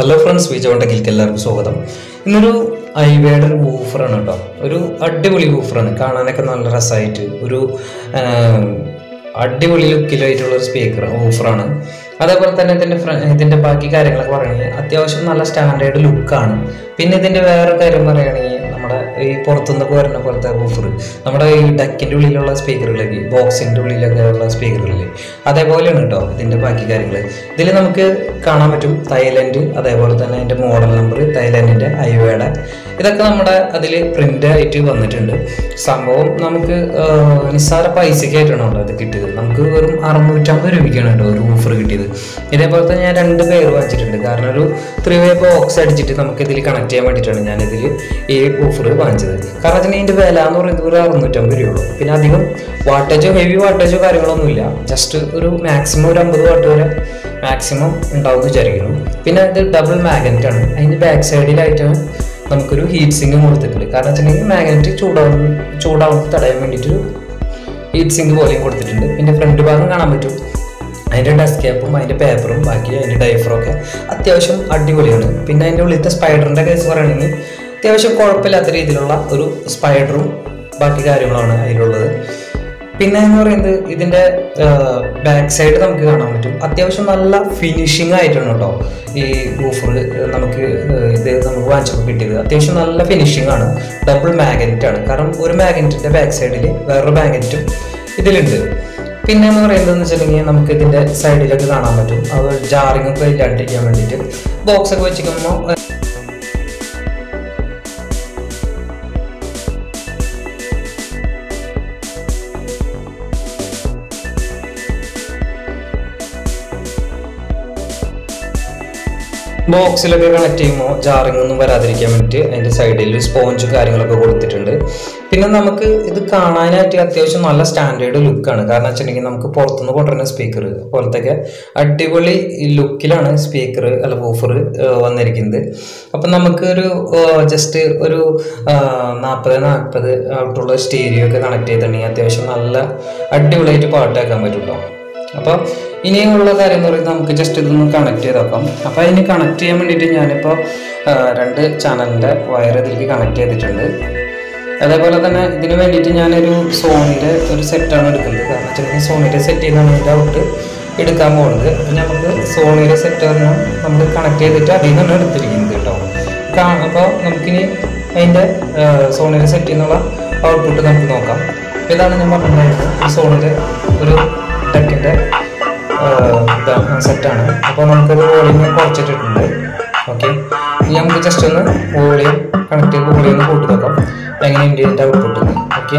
Hello friends വിജയോണ്ടെങ്കിലേക്ക് എല്ലാവർക്കും സ്വാഗതം. ഇന്നൊരു ഐവേഡർ ഒരു വൂഫറാണ് കേട്ടോ. ഒരു അടിപൊളി വൂഫറാണ് കാണാനൊക്കെ നല്ല രസമായിട്ട് ഒരു അടിപൊളി ലുക്കിലായിട്ടുള്ള ഒരു സ്പീക്കർ വൂഫറാണ് അതേപോലെ തന്നെ ഇതിന്റെ ഇതിന്റെ ബാക്കി കാര്യങ്ങളൊക്കെ പറയുകയാണെങ്കിൽ അത്യാവശ്യം നല്ല സ്റ്റാൻഡേർഡ് ലുക്കാണ് പിന്നെ ഇതിന്റെ വേറെ കാര്യം പറയുകയാണെങ്കിൽ ഈ പുറത്തുനിന്നൊക്കെ വരുന്ന പോലത്തെ ബൂഫർ നമ്മുടെ ഈ ഡക്കിന്റെ ഉള്ളിലുള്ള സ്പീക്കറുകളൊക്കെ ബോക്സിന്റെ ഉള്ളിലൊക്കെ ഉള്ള സ്പീക്കറുകളിൽ അതേപോലെയാണ് കേട്ടോ ഇതിന്റെ ബാക്കി കാര്യങ്ങൾ ഇതിൽ നമുക്ക് കാണാൻ പറ്റും തൈലൻഡ് അതേപോലെ തന്നെ അതിന്റെ മോഡൽ നമ്പർ തൈലൻഡിന്റെ ഐവയുടെ ഇതൊക്കെ നമ്മുടെ അതിൽ പ്രിന്റ് ആയിട്ട് വന്നിട്ടുണ്ട്. സംഭവം നമുക്ക് നിസ്സാര പൈസയ്ക്കായിട്ടാണ് കേട്ടോ അത് കിട്ടിയത്. നമുക്ക് വെറും അറുന്നൂറ്റമ്പത് രൂപയ്ക്കാണ് കേട്ടോ ഒരു ഓഫർ കിട്ടിയത്. ഇതേപോലെ തന്നെ ഞാൻ രണ്ട് പേര് വാങ്ങിച്ചിട്ടുണ്ട്. കാരണം ഒരു ത്രീ വേ ബോക്സ് അടിച്ചിട്ട് നമുക്ക് ഇതിൽ കണക്ട് ചെയ്യാൻ വേണ്ടിയിട്ടാണ് ഞാനിതിൽ ഈ ഓഫർ വാങ്ങിച്ചത് കാരണം വെച്ചാൽ ഇതിന്റെ വില എന്ന് പറയുന്നത് ഒരു അറുന്നൂറ്റമ്പത് രൂപയുള്ളൂ. പിന്നെ അധികം വാട്ടേജോ ഹെവി വാട്ടേജോ കാര്യങ്ങളൊന്നുമില്ല. ജസ്റ്റ് ഒരു മാക്സിമം ഒരു അമ്പത് വാട്ട് വരെ മാക്സിമം ഉണ്ടാവും വിചാരിക്കുന്നു. പിന്നെ ഇത് ഡബിൾ മാഗ്നറ്റ് ആണ്. അതിന്റെ ബാക്ക് സൈഡിലായിട്ടാണ് നമുക്കൊരു ഹീറ്റ് സിങ്ക് കൊടുത്തിട്ടുണ്ട്. കാരണം വെച്ചിട്ടുണ്ടെങ്കിൽ മാഗ്നറ്റ് ചൂടാവുന്ന ചൂടാവുന്നത് തടയാൻ വേണ്ടിയിട്ട് ഹീറ്റ് സിങ്ക് പോലെയും കൊടുത്തിട്ടുണ്ട്. പിന്നെ ഫ്രണ്ട് ഭാഗം കാണാൻ പറ്റും. അതിന്റെ ഡെസ്ക് ക്യാപ്പും അതിന്റെ പേപ്പറും ബാക്കി അതിന്റെ ഡൈഫറും ഒക്കെ അത്യാവശ്യം അടിപൊളിയാണ്. പിന്നെ അതിന്റെ ഉള്ളിലത്തെ സ്പൈഡറിന്റെ കേസ് പറയുകയാണെങ്കിൽ അത്യാവശ്യം കുഴപ്പമില്ലാത്ത രീതിയിലുള്ള ഒരു സ്പൈഡറും ബാക്കി കാര്യങ്ങളാണ് അതിലുള്ളത്. പിന്നെ എന്ന് പറയുന്നത് ഇതിന്റെ ബാക്ക് സൈഡ് നമുക്ക് കാണാൻ പറ്റും. അത്യാവശ്യം നല്ല ഫിനിഷിംഗ് ആയിട്ടാണ് കേട്ടോ ഈ ഗൂഫർ നമുക്ക് ഇത് നമുക്ക് വാങ്ങിച്ചപ്പോൾ കിട്ടിയത്. അത്യാവശ്യം നല്ല ഫിനിഷിംഗ് ആണ്. ഡബിൾ മാഗ്നറ്റ് ആണ്. കാരണം ഒരു മാഗ്നറ്റിന്റെ ബാക്ക് സൈഡിൽ വേറൊരു മാഗ്നറ്റും ഇതിലുണ്ട്. പിന്നെ എന്ന് പറയുന്നത് എന്ന് വെച്ചിട്ടുണ്ടെങ്കിൽ നമുക്ക് ഇതിന്റെ സൈഡിലൊക്കെ കാണാൻ പറ്റും. അത് ജാറിങ്ങൊക്കെ ഇല്ലാണ്ടിരിക്കാൻ വേണ്ടിയിട്ട്. ബോക്സൊക്കെ വെച്ചിരിക്കുമ്പോൾ ബോക്സിലൊക്കെ കണക്ട് ചെയ്യുമ്പോൾ ജാറിങ് ഒന്നും വരാതിരിക്കാൻ വേണ്ടിയിട്ട് അതിന്റെ സൈഡിൽ സ്പോഞ്ച് കാര്യങ്ങളൊക്കെ കൊടുത്തിട്ടുണ്ട്. പിന്നെ നമുക്ക് ഇത് കാണാനായിട്ട് അത്യാവശ്യം നല്ല സ്റ്റാൻഡേർഡ് ലുക്കാണ്. കാരണം വെച്ചിട്ടുണ്ടെങ്കിൽ നമുക്ക് പുറത്തുനിന്ന് കൊണ്ടുവരുന്ന സ്പീക്കർ പോലത്തെ അടിപൊളി ലുക്കിലാണ് സ്പീക്കർ അല്ല ഓഫർ വന്നിരിക്കുന്നത്. അപ്പം നമുക്ക് ഒരു ജസ്റ്റ് ഒരു നാൽപ്പത് നാൽപ്പത് ആയിട്ടുള്ള സ്റ്റേരിയോ ഒക്കെ കണക്ട് ചെയ്തിട്ടുണ്ടെങ്കിൽ അത്യാവശ്യം നല്ല അടിപൊളിയായിട്ട് പാട്ട് കേൾക്കാൻ പറ്റും കേട്ടോ അപ്പോൾ ഇനിയുള്ള കാര്യം എന്ന് പറയുന്നത് നമുക്ക് ജസ്റ്റ് ഇതൊന്ന് കണക്ട് ചെയ്ത് നോക്കാം. അപ്പോൾ അതിന് കണക്ട് ചെയ്യാൻ വേണ്ടിയിട്ട് ഞാനിപ്പോൾ രണ്ട് ചാനലിന്റെ വയർ ഇതിലേക്ക് കണക്ട് ചെയ്തിട്ടുണ്ട്. അതേപോലെ തന്നെ ഇതിന് വേണ്ടിയിട്ട് ഞാനൊരു സോണിന്റെ ഒരു സെറ്റാണ് എടുക്കുന്നത്. കാരണം വെച്ചിട്ടുണ്ടെങ്കിൽ സോണിയുടെ സെറ്റ് ചെയ്യുന്നതാണ് ഇതിന്റെ ഔട്ട് എടുക്കാൻ പോകുന്നത്. അപ്പോൾ നമുക്ക് സോണിയുടെ സെറ്റ് പറഞ്ഞാൽ നമ്മൾ കണക്ട് ചെയ്തിട്ട് അതിൽ നിന്നാണ് എടുത്തിരിക്കുന്നത് കേട്ടോ. അപ്പോൾ നമുക്കിനി അതിന്റെ സോണിയുടെ സെറ്റ് ചെയ്യുന്നുള്ള ഔട്ട്പുട്ട് നമുക്ക് നോക്കാം. ഇതാണ് ഞാൻ പറഞ്ഞിട്ടുണ്ടായിരുന്നത്. ഈ സോണിന്റെ ഒരു ടെക്കിന്റെ സെറ്റാണ്. അപ്പോൾ നമുക്കത് വോളിയം കുറച്ചിട്ടിട്ടുണ്ട്. ഓക്കെ ഇനി നമുക്ക് ജസ്റ്റ് ഒന്ന് വോളിയം കണക്ട് ചെയ്ത് വോളിയം ഒന്ന് കൂട്ടി നോക്കാം. എങ്ങനെ ഇതിന്റെ ഔട്ട്പുട്ട് ഓക്കെ